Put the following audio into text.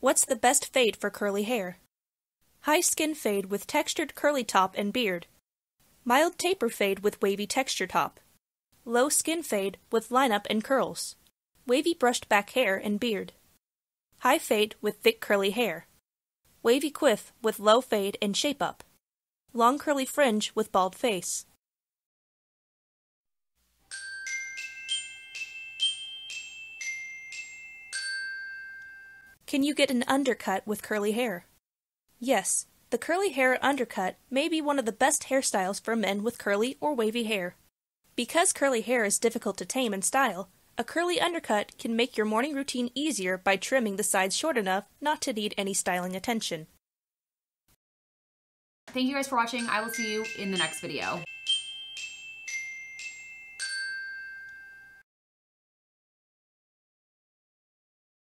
What's the best fade for curly hair? High skin fade with textured curly top and beard. Mild taper fade with wavy texture top. Low skin fade with lineup and curls. Wavy brushed back hair and beard. High fade with thick curly hair. Wavy quiff with low fade and shape up. Long curly fringe with bald fade. Can you get an undercut with curly hair? Yes, the curly hair undercut may be one of the best hairstyles for men with curly or wavy hair. Because curly hair is difficult to tame and style, a curly undercut can make your morning routine easier by trimming the sides short enough not to need any styling attention. Thank you guys for watching. I will see you in the next video.